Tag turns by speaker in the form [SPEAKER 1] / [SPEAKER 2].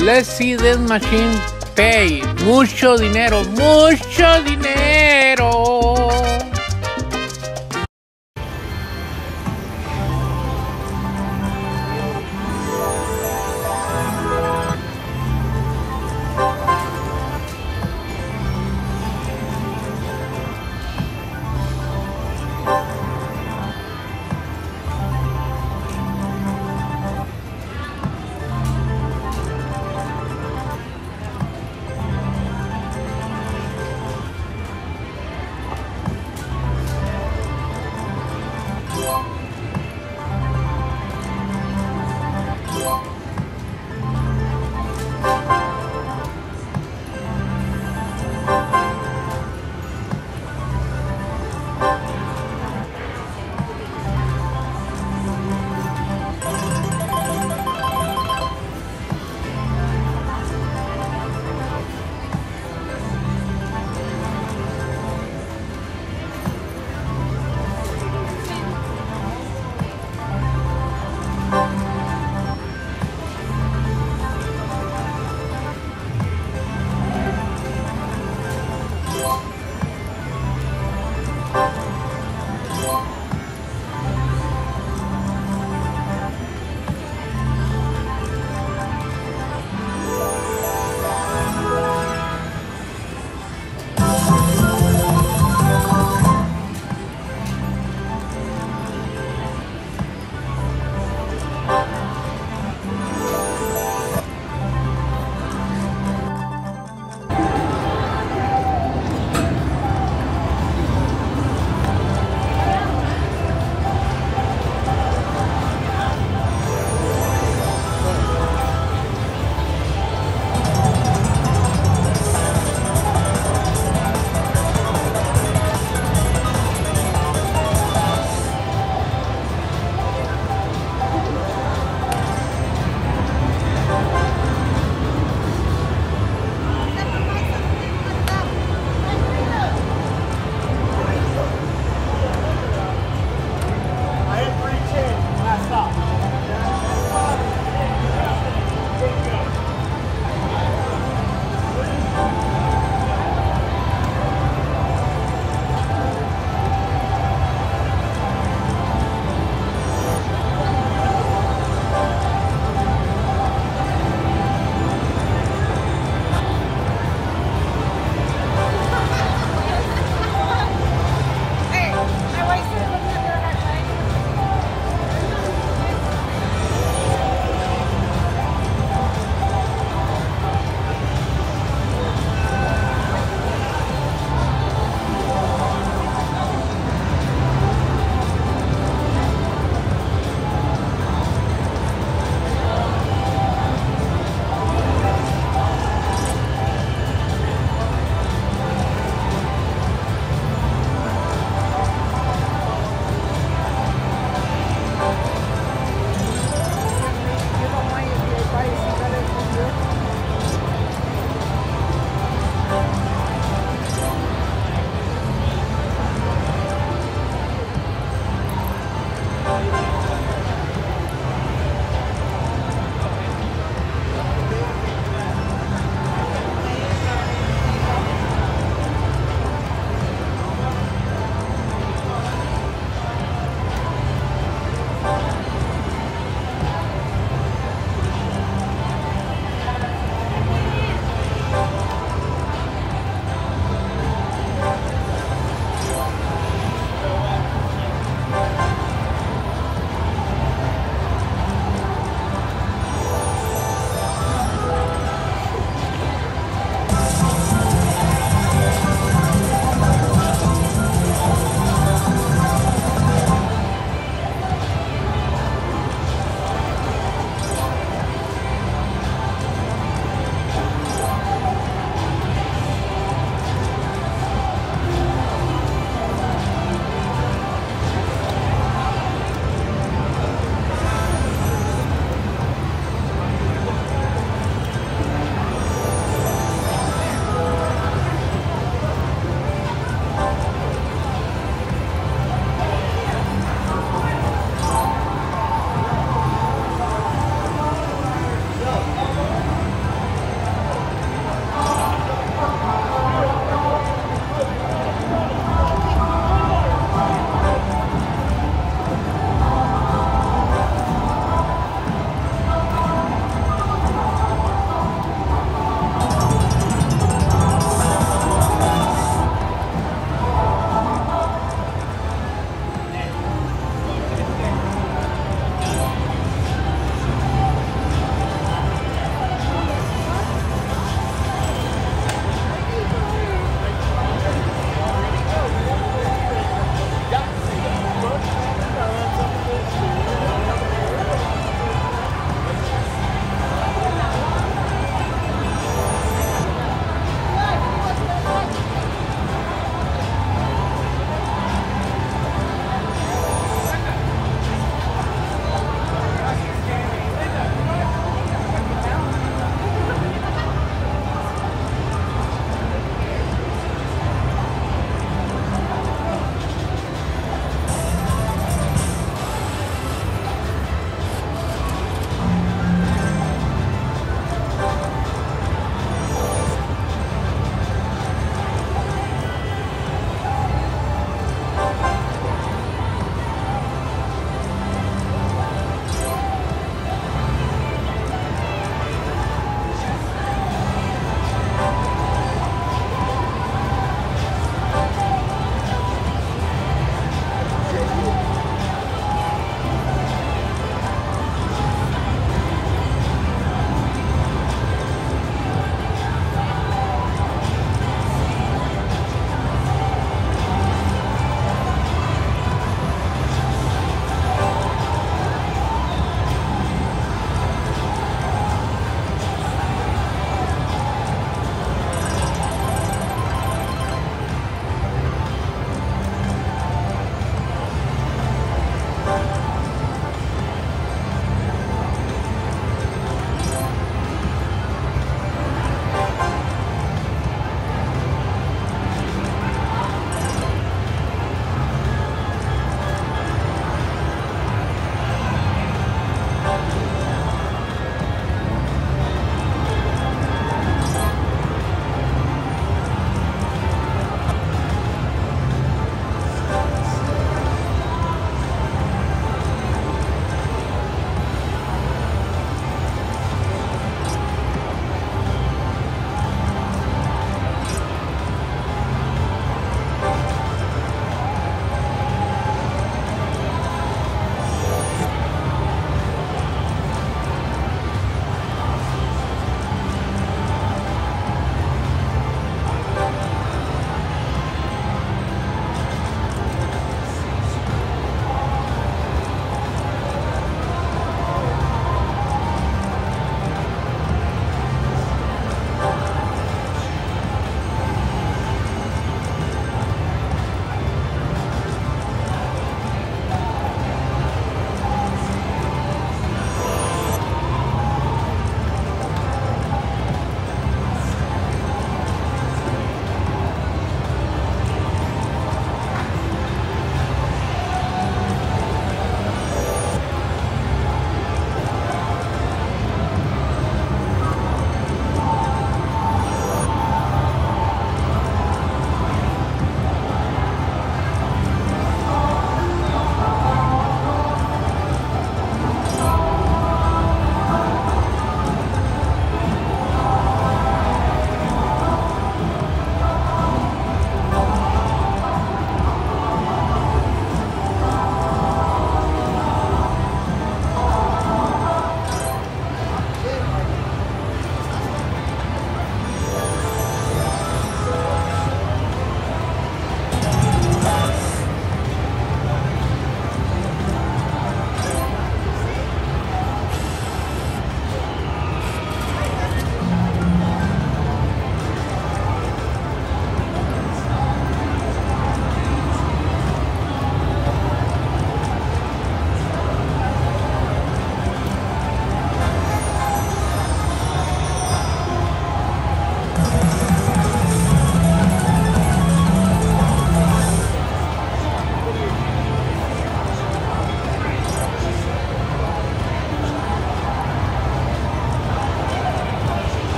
[SPEAKER 1] Let's see this machine pay. Mucho dinero, mucho dinero.